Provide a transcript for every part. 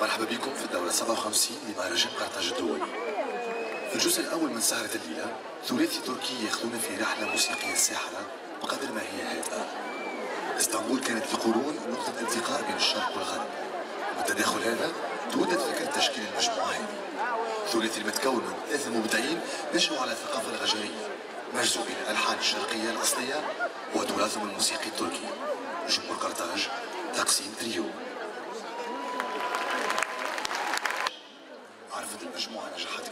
مرحبا بكم في الدورة 57 لمهرجان قرطاج الدولي. في الجزء الأول من سهرة الليلة ثلاثي تركي ياخذون في رحلة موسيقية ساحرة بقدر ما هي هادئة. إسطنبول كانت يقولون نقطة التقاء بين الشرق والغرب. والتداخل هذا تولد فكرة تشكيل المجموعة هذه. ثلاثي المتكون من ثلاثة مبدعين نشأوا على الثقافة الغجرية. بين الألحان الشرقية الأصلية وتراثهم الموسيقي التركي. جمهور قرطاج تقسيم تريو.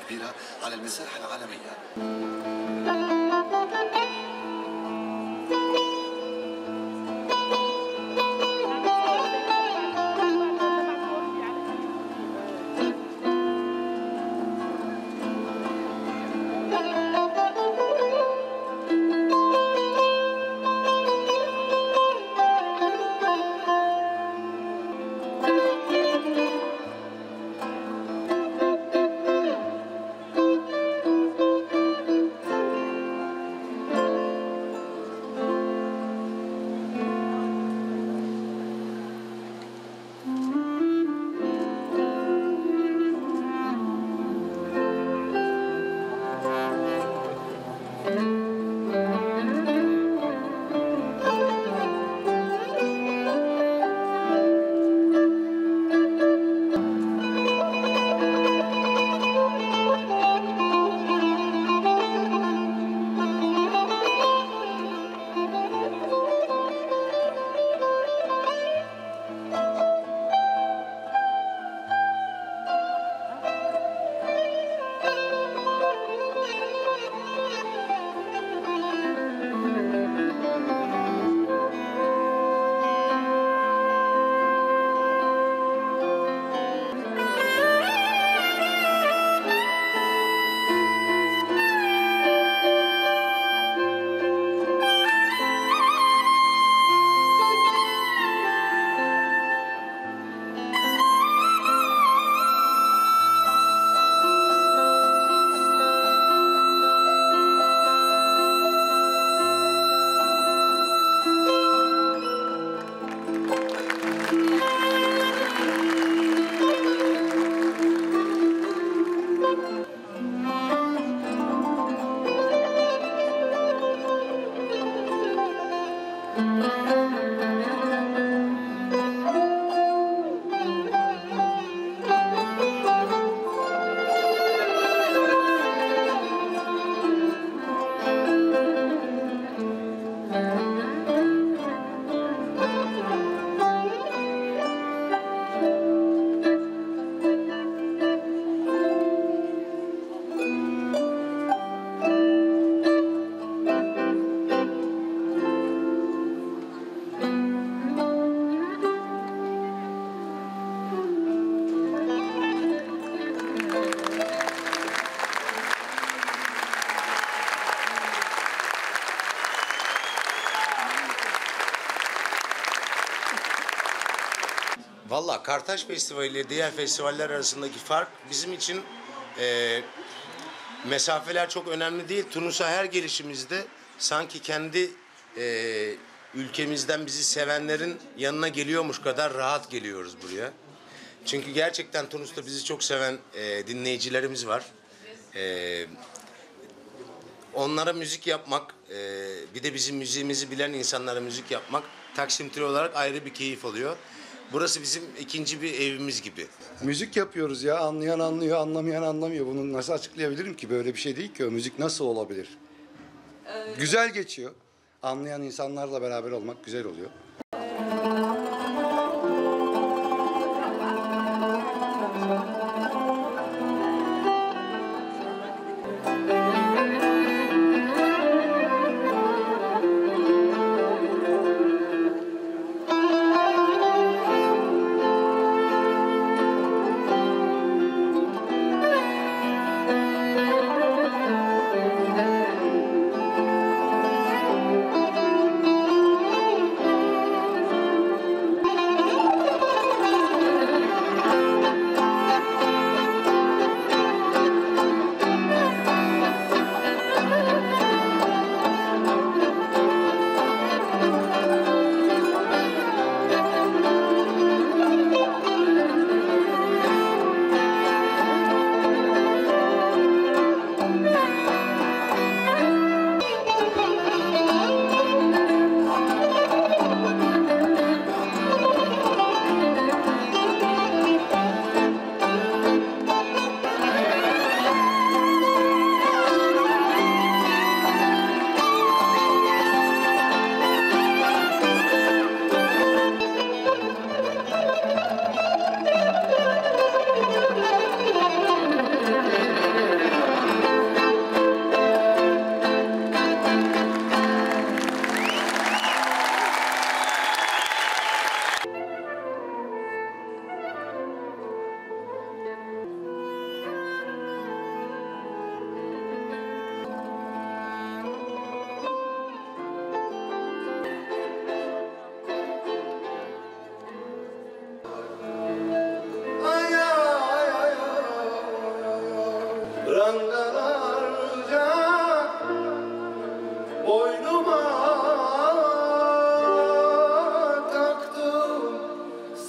كبيرة على المساحة العالمية. Valla Kartaş Festivali ile diğer festivaller arasındaki fark bizim için e, mesafeler çok önemli değil. Tunus'a her gelişimizde sanki kendi e, ülkemizden bizi sevenlerin yanına geliyormuş kadar rahat geliyoruz buraya. Çünkü gerçekten Tunus'ta bizi çok seven e, dinleyicilerimiz var. E, onlara müzik yapmak, e, bir de bizim müziğimizi bilen insanlara müzik yapmak Taksim Trio olarak ayrı bir keyif oluyor. Burası bizim ikinci bir evimiz gibi. Müzik yapıyoruz ya. Anlayan anlıyor, anlamayan anlamıyor. Bunu nasıl açıklayabilirim ki? Böyle bir şey değil ki o. Müzik nasıl olabilir? Güzel geçiyor. Anlayan insanlarla beraber olmak güzel oluyor.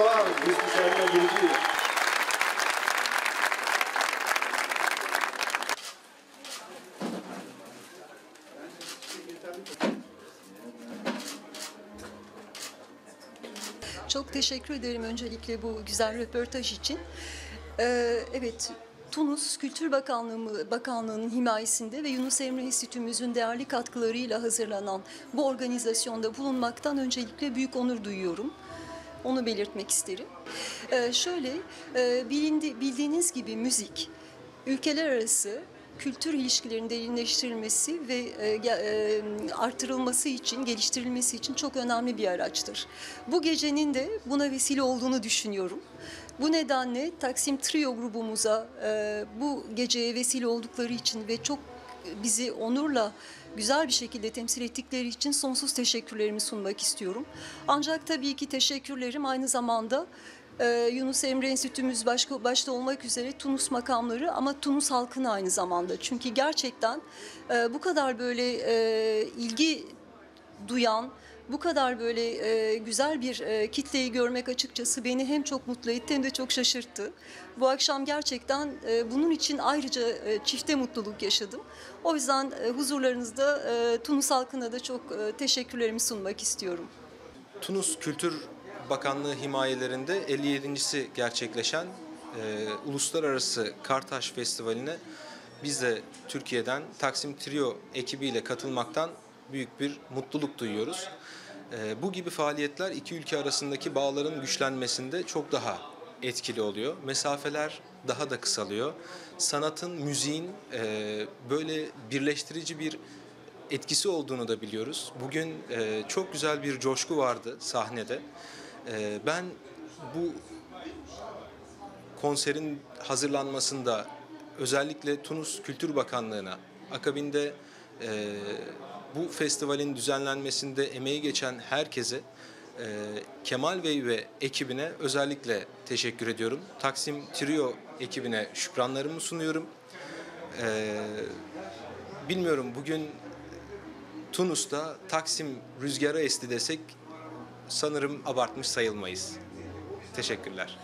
Falan, biz dışarıda gireceğiz. Çok teşekkür ederim öncelikle bu güzel röportaj için. Ee, evet, Tunus Kültür Bakanlığı Bakanlığı'nın himayesinde ve Yunus Emre Enstitümüzün değerli katkılarıyla hazırlanan bu organizasyonda bulunmaktan öncelikle büyük onur duyuyorum. Onu belirtmek isterim. Ee, şöyle, e, bilindi, bildiğiniz gibi müzik, ülkeler arası kültür ilişkilerinin derinleştirilmesi ve e, e, artırılması için, geliştirilmesi için çok önemli bir araçtır. Bu gecenin de buna vesile olduğunu düşünüyorum. Bu nedenle Taksim Trio grubumuza e, bu geceye vesile oldukları için ve çok bizi onurla güzel bir şekilde temsil ettikleri için sonsuz teşekkürlerimi sunmak istiyorum. Ancak tabii ki teşekkürlerim aynı zamanda ee, Yunus Emre Enstitümüz başka, başta olmak üzere Tunus makamları ama Tunus halkına aynı zamanda. Çünkü gerçekten e, bu kadar böyle e, ilgi duyan, bu kadar böyle e, güzel bir e, kitleyi görmek açıkçası beni hem çok mutlu etti hem de çok şaşırttı. Bu akşam gerçekten e, bunun için ayrıca e, çifte mutluluk yaşadım. O yüzden e, huzurlarınızda e, Tunus halkına da çok e, teşekkürlerimi sunmak istiyorum. Tunus Kültür Bakanlığı himayelerinde 57.si gerçekleşen e, Uluslararası Kartaş Festivali'ne biz de Türkiye'den Taksim Trio ekibiyle katılmaktan büyük bir mutluluk duyuyoruz. E, bu gibi faaliyetler iki ülke arasındaki bağların güçlenmesinde çok daha etkili oluyor. Mesafeler daha da kısalıyor. Sanatın, müziğin e, böyle birleştirici bir etkisi olduğunu da biliyoruz. Bugün e, çok güzel bir coşku vardı sahnede. E, ben bu konserin hazırlanmasında özellikle Tunus Kültür Bakanlığı'na, akabinde bu festivalin düzenlenmesinde emeği geçen herkese, e, Kemal Bey ve ekibine özellikle teşekkür ediyorum. Taksim Trio ekibine şükranlarımı sunuyorum. E, bilmiyorum bugün Tunus'ta Taksim rüzgara esti desek sanırım abartmış sayılmayız. Teşekkürler.